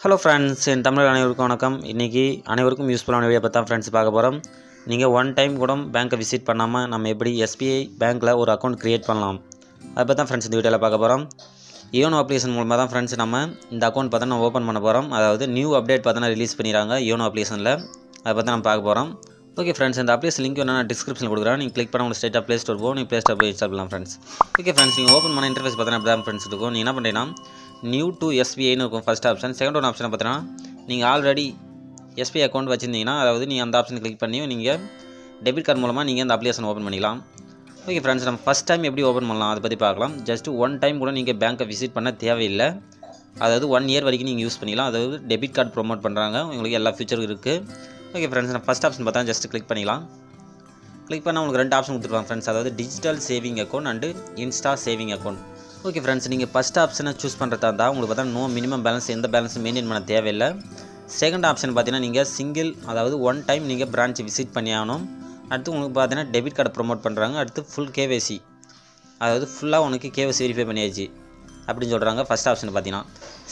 Hello friends என் தமிழ் அனைவருக்கும் வணக்கம். இன்றைக்கி அனைவருக்கும் யூஸ்ஃபுல்லான வீடியோ பார்த்தா தான் ஃப்ரெண்ட்ஸ் பார்க்க போகிறோம் நீங்கள் ஒன் டைம் கூட பேங்க்கை விசிட் பண்ணாமல் நம்ம எப்படி எஸ்பிஐ பேங்க்கில் ஒரு அக்கௌண்ட் க்ரியேட் பண்ணலாம் அதை பற்றி தான் ஃப்ரெண்ட்ஸ் இந்த வீடியோவில் பார்க்க போகிறோம் யோனோ அப்ளிகேஷன் மூலமாக தான் ஃப்ரெண்ட்ஸ் நம்ம இந்த அக்கௌண்ட் பார்த்தா நம்ம ஓப்பன் பண்ண போகிறோம் அதாவது நியூ அப்டேட் பார்த்தோன்னா ரிலீஸ் பண்ணிடுறாங்க யோனோ அப்ளிகேஷனில் அதை பற்றி நம்ம பார்க்க போகிறோம் ஓகே ஃப்ரெண்ட்ஸ் இந்த அப்ளிகேஷன் லிங்க் வேணா நான் கொடுக்குறேன். நீங்கள் கிளிக் பண்ண உங்களுக்கு ஸ்டேட்டாக ப்ளே ஸ்டோர் போகும் நீங்கள் ப்ளே ஸ்டோர் போய் இன்ஸ்டால் பண்ணலாம் ஃப்ரெண்ட்ஸ் ஓகே ஃப்ரெண்ட்ஸ் நீங்கள் ஓப்பன் பண்ண இன்டர்ஃபேஸ் பார்த்தீங்கன்னா அப்படி தான் ஃப்ரெண்ட்ஸ் இருக்கும். நீங்கள் என்ன பண்ணுறீங்கன்னா நியூ டு எஸ்பிஐன்னு இருக்கும் first option second one option பார்த்தீங்கன்னா நீங்கள் ஆல்ரெடி எஸ்பிஐ அக்கௌண்ட் வச்சுருந்தீங்கன்னா அதாவது நீங்கள் அந்த ஆப்ஷன் கிளிக் பண்ணி நீங்கள் டெபிட் கார்டு மூலமாக நீங்கள் அந்த அப்ளிகேஷன் ஓப்பன் பண்ணிக்கலாம். ஓகே ஃப்ரெண்ட்ஸ் நம்ம ஃபஸ்ட் டைம் எப்படி ஓப்பன் பண்ணலாம் அதை பற்றி பார்க்கலாம். ஜஸ்ட் ஒன் டைம் கூட நீங்கள் பேங்க்கை விசிட் பண்ண தேவையில்லை. அதாவது ஒன் இயர் வரைக்கும் நீங்கள் யூஸ் பண்ணிக்கலாம். அதாவது டெபிட் கார்டு ப்ரோமோட் பண்ணுறாங்க உங்களுக்கு எல்லா ஃபீச்சரும் இருக்குது ஓகே ஃப்ரெண்ட்ஸ் நான் ஃபஸ்ட் ஆப்ஷன் பார்த்தா ஜஸ்ட் கிளிக் பண்ணிக்கலாம். கிளிக் பண்ணால் உங்களுக்கு ரெண்டு ஆப்ஷன் கொடுத்துருவாங்க ஃப்ரெண்ட்ஸ் அதாவது digital saving account and insta saving account okay friends நீங்கள் ஃபஸ்ட் ஆப்ஷனை சூஸ் பண்ணுறதா இருந்தால் உங்களுக்கு பார்த்தா நோ மினிமம் பேலன்ஸ் எந்த பேலன்ஸும் மெயின்டைன் பண்ண தேவையில்லை. செகண்ட் ஆப்ஷன் பார்த்தீங்கன்னா நீங்கள் சிங்கிள் அதாவது ஒன் டைம் நீங்கள் பிரான்ச் விசிட் பண்ணி ஆகணும். அடுத்து உங்களுக்கு பார்த்தீங்கன்னா டெபிட் கார்டு ப்ரொமோட் பண்ணுறாங்க அடுத்து ஃபுல் கேவேசி அதாவது ஃபுல்லாக உனக்கு கேவேசி வெரிஃபை பண்ணியாச்சு அப்படின்னு சொல்கிறாங்க ஃபஸ்ட் ஆப்ஷன் பார்த்தீங்கன்னா.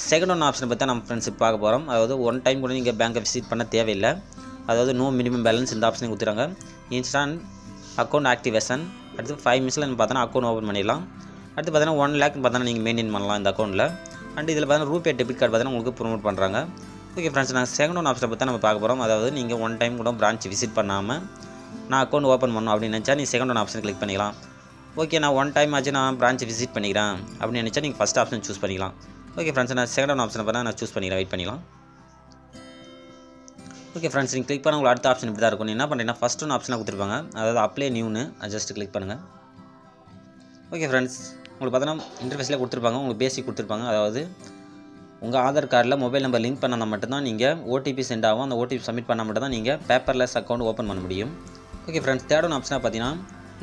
செகண்ட் ஒன் ஆப்ஷன் பார்த்தா நம்ம ஃப்ரெண்ட்ஸ் பார்க்க போகிறோம் அதாவது ஒன் டைம் கூட நீங்கள் பேங்க்கை விசிட் பண்ண தேவையில்லை. அதாவது நோ மினிமம் பேலன்ஸ் இந்த ஆப்ஷனை கொடுத்துறாங்க இன்ஸ்டான்ட் அக்கௌண்ட் ஆக்டிவேஷன் அடுத்து ஃபைவ் மினிட்ஸில் பார்த்தோன்னா அக்கௌண்ட் ஓப்பன் பண்ணிடலாம். அடுத்து பார்த்தீங்கன்னா ஒன் லேக்னு பார்த்தீங்கன்னா நீங்கள் மெயின்டைன் பண்ணலாம் இந்த அக்கௌண்ட்டில் அண்ட் இதில் பார்த்தீங்கன்னா ரூபே டெபிட் கார்டு பார்த்தீங்கன்னா உங்களுக்கு ப்ரொமோட் பண்ணுறாங்க ஓகே ஃப்ரெண்ட்ஸ் நாங்கள் செகண்ட் ஒன் ஆப்ஷன் பற்றி நம்ம பார்க்க போகிறோம் அதாவது நீங்கள் ஒன் டைம் கூட பிரான்ச் விசிட் பண்ணாமல் நான் அக்கௌண்ட் ஓப்பன் பண்ணணும் அப்படின்னு நினச்சா நீ செகண்ட் ஒன் ஆப்ஷன் கிளிக் பண்ணிக்கலாம். ஓகே நான் ஒன் டைம் ஆச்சு நான் பிரான்ச் விசிட் பண்ணிக்கிறேன் அப்படின்னு நினச்சா நீங்கள் ஃபஸ்ட் ஆப்ஷன் சூஸ் பண்ணிக்கலாம். ஓகே ஃப்ரெண்ட்ஸ் நான் செகண்ட் ஒன் ஆப்ஷன் பார்த்தா நான் சூஸ் பண்ணிக்கிறேன். வெயிட் பண்ணிக்கலாம். ஓகே ஃப்ரெண்ட்ஸ் நீங்கள் கிளிக் பண்ண உங்களுக்கு அடுத்த ஆப்ஷன் இப்படி தான் இருக்கும் என்ன பண்ணுறீங்கன்னா ஃபஸ்ட் ஒன் ஆப்ஷனாக கொடுத்துருப்பாங்க. அதாவது அப்ளை நியூன்னு ஜஸ்ட் கிளிக் பண்ணுங்கள் ஓகே ஃப்ரெண்ட்ஸ் உங்களுக்கு பார்த்தோன்னா இன்டர்ஃபேஸில் கொடுத்துருப்பாங்க உங்களுக்கு பேசிக் கொடுத்துருப்பாங்க. அதாவது உங்கள் ஆதார் கார்டில் மொபைல் நம்பர் லிங்க் பண்ணால் மட்டும்தான் நீங்கள் ஓடிபி சென்ட் ஆகும். அந்த ஓடிபி சப்மிட் பண்ணால் மட்டும்தான் நீங்கள் பேப்பர்லெஸ் அக்கௌண்ட் ஓப்பன் பண்ண முடியும். ஓகே ஃப்ரெண்ட்ஸ் தேர்ட் ஒன் ஆப்ஷனாக பார்த்தீங்கன்னா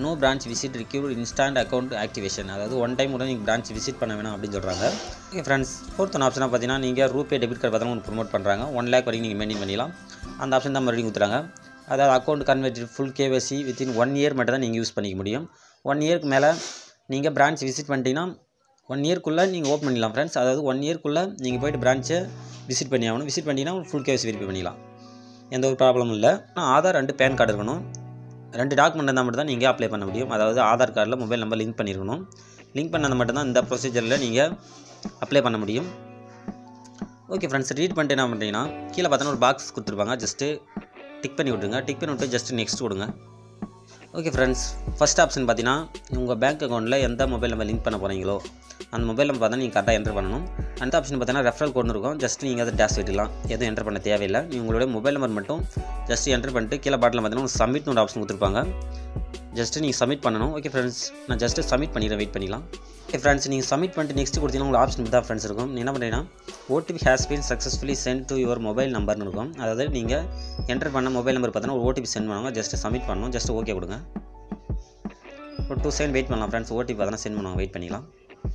no branch visit require instant account activation அதாவது ஒன் டைம் கூட நீங்கள் பிரான்ச் விசிட் பண்ண வேணாம் அப்படின்னு சொல்கிறாங்க ஓகே ஃப்ரெண்ட்ஸ் ஃபோர்த் ஒன் ஆப்ஷனாக பார்த்தீங்கன்னா நீங்கள் ரூபே டெபிட் கார்டு பார்த்தாலும் உங்களுக்கு ப்ரொமோட் பண்ணுறாங்க ஒன் லேக் வரைக்கும் நீங்கள் மெயின்டைன் பண்ணிக்கலாம் அந்த ஆப்ஷன் தான் மறுபடியும் கொடுத்துறாங்க. அதாவது account convert full KYC within one year மட்டும் தான் நீங்கள் யூஸ் பண்ணிக்க முடியும். ஒன் இயருக்கு மேலே நீங்கள் பிரான்ச் விசிட் பண்ணிட்டீங்கன்னா ஒன் இயர்க்குள்ளே நீங்கள் ஓப்பன் பண்ணிடலாம் ஃப்ரெண்ட்ஸ் அதாவது ஒன் இயர்க்குள்ளே நீங்கள் போய்ட்டு பிரான்ச்சை விசிட் பண்ணி ஆகணும். விசிட் பண்ணிட்டீங்கன்னா ஃபுல் கேஸ் வெரிஃபை பண்ணிக்கலாம் எந்த ஒரு ப்ராப்ளமும் இல்லை. ஆனால் ஆதார் ரெண்டு பேன் கார்டு இருக்கணும். ரெண்டு டாக்குமெண்ட் இருந்தால் மட்டும் தான் நீங்கள் அப்ளை பண்ண முடியும். அதாவது ஆதார் கார்டில் மொபைல் நம்பர் லிங்க் பண்ணியிருக்கணும் லிங்க் பண்ணது மட்டும்தான் இந்த ப்ரொசீஜரில் நீங்கள் அப்ளை பண்ண முடியும். ஓகே ஃப்ரெண்ட்ஸ் ரீட் பண்ணிட்டு என்ன பண்ணுறீங்கன்னா கீழே பார்த்தோன்னா ஒரு பாக்ஸ் கொடுத்துருப்பாங்க. ஜஸ்ட்டு டிக் பண்ணி விட்ருங்க டிக் பண்ணி விட்டு ஜஸ்ட்டு நெக்ஸ்ட் கொடுங்க. ஓகே ஃப்ரெண்ட்ஸ் ஃபஸ்ட் ஆப்ஷன் பார்த்தீங்கன்னா உங்கள் பேங்க் அக்கௌண்ட்டில் எந்த மொபைல் நம்பர் லிங்க் பண்ண போகிறீங்களோ அந்த மொபைல் நம்பர் பார்த்தா நீங்கள் கரெக்டாக என்டர் பண்ணணும். அந்த ஆப்ஷன் பார்த்தீங்கன்னா ரெஃபரல் கோட் இருக்கும். ஜஸ்ட் நீங்கள் அதை டேஷ் விட்டுலாம் எதுவும் என்டர் பண்ண தேவையில்லை. நீங்கள் உங்களுடைய மொபைல் நம்பர் மட்டும் ஜஸ்ட் என்டர் பண்ணிட்டு கீழே பாட்டில் பார்த்தீங்கன்னா சப்மிட்னு ஒரு ஆப்ஷன் கொடுத்துருப்பாங்க. ஜஸ்ட்டு நீங்கள் சப்மிட் பண்ணணும். ஓகே ஃப்ரெண்ட்ஸ் நான் ஜஸ்ட்டு சப்மிட் பண்ணிடுறேன். வெயிட் பண்ணிக்கலாம் ஓகே ஃப்ரெண்ட்ஸ் நீங்கள் சப்மிட் பண்ணிட்டு நெக்ஸ்ட் கொடுத்தீங்கன்னா உங்களுக்கு ஆப்ஷன் தான் ஃப்ரெண்ட்ஸ் இருக்கும். என்ன பண்ணுறீங்கன்னா OTP has been successfully sent to your mobile நம்பர்னு இருக்கும். அதாவது நீங்கள் என்டர் பண்ண மொபைல் நம்பர் பார்த்தீங்கன்னா ஒரு ஓடிபி சென்ட் பண்ணுவாங்க. ஜஸ்ட் சப்மிட் பண்ணணும். ஜஸ்ட் ஓகே கொடுங்க. ஒரு டூ செகண்ட் வெயிட் பண்ணலாம் ஃப்ரெண்ட்ஸ் ஓடிபி பார்த்தீங்கன்னா சென்ட் பண்ணுவாங்க. வெயிட் பண்ணிக்கலாம்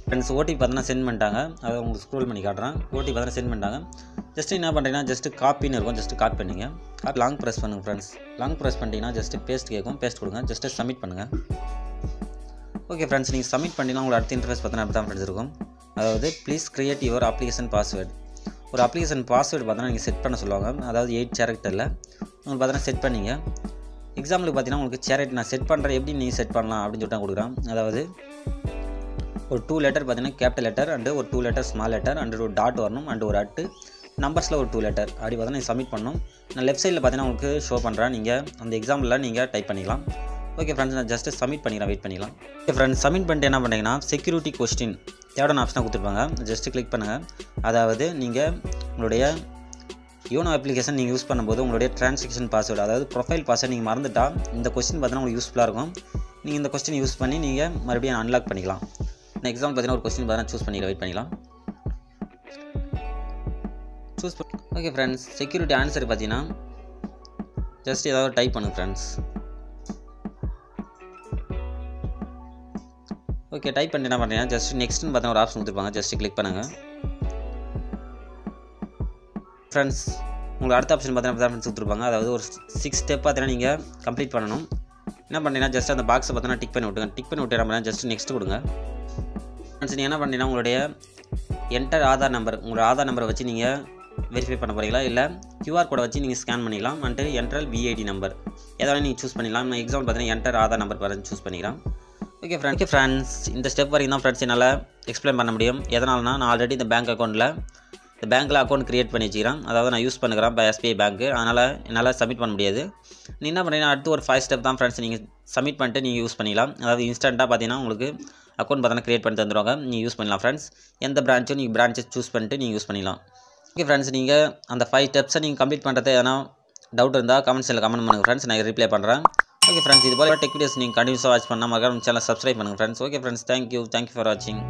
ஃப்ரெண்ட்ஸ் ஓடிபி பார்த்தீங்கன்னா சென்ட் பண்ணிட்டாங்க. அதை உங்களுக்கு ஸ்க்ரோல் பண்ணி காட்டுறேன். ஓடிபி பார்த்தீங்கன்னா சென்ட் பண்ணிட்டாங்க. ஜஸ்ட் என்ன பண்ணுறீங்கன்னா ஜஸ்ட் காப்பின்னு இருக்கும். ஜஸ்ட் காப்பி பண்ணிங்க. காப்பி லாங் ப்ரெஸ் பண்ணுங்கள் ஃப்ரெண்ட்ஸ் லாங் ப்ரெஸ் பண்ணிட்டீங்கன்னா ஜஸ்ட் பேஸ்ட் கேட்கும். பேஸ்ட் கொடுங்க. ஜஸ்ட்டு சப்மிட் பண்ணுங்கள் ஓகே ஃப்ரெண்ட்ஸ் நீங்கள் சப்மிட் பண்ணிங்கன்னா உங்களுக்கு அடுத்த இன்டர்ஃபேஸ் பார்த்தீங்கன்னா அப்படி தான் ஃப்ரெண்ட்ஸ் இருக்கும். அதாவது please create your application password ஒரு அப்ளிகேஷன் பாஸ்வேர்டு பார்த்தீங்கன்னா நீங்கள் செட் பண்ண சொல்லுவாங்க. அதாவது எயிட் கேரக்டரில் உங்களுக்கு பார்த்தீங்கன்னா செட் பண்ணிங்க. எக்ஸாம்பிளுக்கு பார்த்தீங்கன்னா உங்களுக்கு சேரட் நான் செட் பண்ணுறேன் எப்படி நீங்கள் செட் பண்ணலாம் அப்படின்னு சொல்லிட்டு கொடுக்குறேன். அதாவது ஒரு டூ லெட்டர் பார்த்தீங்கன்னா கேபிட்டல் லெட்டர் அண்டு ஒரு two letter small letter and ஒரு டாட் வரணும் அண்டு ஒரு அட்டு நம்பர்ஸில் ஒரு டூ லெட்டர் அப்படி பார்த்தீங்கன்னா நீங்கள் சப்மிட் பண்ணணும். நான் லெஃப்ட் சைடில் பார்த்தீங்கன்னா உங்களுக்கு ஷோ பண்ணுறேன் நீங்கள் அந்த எக்ஸாம்பிளில் நீங்கள் டைப் பண்ணிக்கலாம். ஓகே ஃப்ரெண்ட்ஸ் நான் ஜஸ்ட்டு சப்மிட் பண்ணிக்கிறேன். வெயிட் பண்ணிக்கலாம். ஓகே ஃப்ரெண்ட்ஸ் சப்மிட் பண்ணிட்டு என்ன பண்ணுறீங்கன்னா செக்யூரிட்டி கொஸ்டின் தேர்ட் ஆப்ஷனாக கொடுத்துருப்பாங்க. ஜஸ்ட்டு கிளிக் பண்ணுங்கள் அதாவது நீங்கள் உங்களுடைய யோனோ அப்ளிகேஷன் நீங்கள் யூஸ் பண்ணும்போது உங்களுடைய ட்ரான்சாக்ஷன் பாஸ்வேர்டு அதாவது ப்ரொஃபைல் பாஸ்வேர்டு நீங்கள் மறந்துட்டால் இந்த கொஸ்டின் பார்த்தீங்கன்னா உங்களுக்கு யூஸ்ஃபுல்லாக இருக்கும். நீங்கள் இந்த கொஸ்டின் யூஸ் பண்ணி நீங்கள் மறுபடியும் அன்லாக் பண்ணிக்கலாம். நான் பார்த்தீங்கன்னா ஒரு கொஸ்டின் பார்த்தீங்கன்னா சூஸ் பண்ணி வெயிட் பண்ணிக்கலாம் choose okay friends security answer பார்த்தீங்கன்னா ஜஸ்ட் ஏதாவது டைப் பண்ணுங்க ஃப்ரெண்ட்ஸ் ஓகே டைப் பண்ணிட்டு என்ன பண்ணுறீங்க ஜஸ்ட் நெக்ஸ்ட்னு பார்த்தா ஒரு ஆப்ஷன் கொடுத்துருப்பாங்க. ஜஸ்ட் கிளிக் பண்ணுங்கள் ஃப்ரெண்ட்ஸ் உங்களுக்கு அடுத்த ஆப்ஷன் பார்த்தீங்கன்னா ஃப்ரெண்ட்ஸ் கொடுத்துருப்பாங்க. அதாவது ஒரு சிக்ஸ் ஸ்டெப் பார்த்தீங்கன்னா நீங்கள் கம்ப்ளீட் பண்ணணும். என்ன பண்ணுறீங்கன்னா ஜஸ்ட் அந்த பாக்ஸை பார்த்தோன்னா டிக் பண்ணி விட்டுங்க டிக் பண்ணி விட்டு என்ன ஜஸ்ட் நெக்ஸ்ட் கொடுங்க. ஃப்ரெண்ட்ஸ் நீங்கள் என்ன பண்ணீங்கன்னா உங்களுடைய என்டர் ஆதார் நம்பர் உங்களோட ஆதார் நம்பரை வச்சு நீங்கள் வெரிஃபை பண்ண போகிறீங்களா இல்லை கியூஆர் கோடை வச்சு நீங்கள் ஸ்கேன் பண்ணிக்கலாம் வந்துட்டு என்ட்ரல் விஐடி நம்பர் எதாவது நீங்கள் சூஸ் பண்ணிக்கலாம் நான் எக்ஸாம்பிள் பார்த்தீங்கன்னா என்டர் ஆதார் நம்பர் பாருங்க சூஸ் பண்ணிக்கலாம் ஓகே ஃப்ரெண்ட் ஓகே ஃப்ரெண்ட்ஸ் இந்த ஸ்டெப் வரைக்கும் தான் ஃப்ரெண்ட்ஸ் என்னால் எக்ஸ்பிளைன் பண்ண முடியும். எதனால்னா நான் ஆல்ரெடி இந்த பேங்க் அக்கௌண்ட்டில் இந்த பேங்க்கில் அக்கௌண்ட் க்ரியேட் பண்ணி வச்சுக்கிறேன். அதாவது நான் யூஸ் பண்ணுறேன் இப்போ எஸ்பிஐ பேங்க்கு அதனால் என்னால் சப்மிட் பண்ண முடியாது. நீ என்ன பண்ணுறீங்கன்னா அடுத்து ஒரு ஃபைவ் ஸ்டெப் தான் ஃப்ரெண்ட்ஸ் நீங்கள் சப்மிட் பண்ணிட்டு நீங்கள் யூஸ் பண்ணிக்கலாம். அதாவது இன்ஸ்டண்ட்டாக பார்த்தீங்கன்னா உங்களுக்கு அக்கௌண்ட் பார்த்தீங்கன்னா க்ரியேட் பண்ணி தந்துடுவாங்க நீங்கள் யூஸ் பண்ணலாம் ஃப்ரெண்ட்ஸ் எந்த பிரான்ச்சும் நீங்கள் பிரான்ச்சை சூஸ் பண்ணிட்டு நீங்கள் யூஸ் பண்ணிக்கலாம் ஓகே ஃப்ரெண்ட்ஸ் நீங்கள் அந்த ஃபைவ் ஸ்டெப்ஸை நீங்கள் கம்ப்ளீட் பண்ணுறது எதனா டவுட் இருந்தால் கமெண்ட்ஸில் கமெண்ட் பண்ணுங்கள் ஃப்ரெண்ட்ஸ் நான் ரிப்ளை பண்ணுறேன் ஓகே ஃப்ரெண்ட்ஸ் இது போல் டெக் வீடியோஸ் நீங்கள் கண்டினியூஸாக வாட்ச் பண்ணால் மறக்காம சேனல் சப்ஸ்கிரைப் பண்ணுங்கள் friends okay friends thank you thank you for வாட்சிங்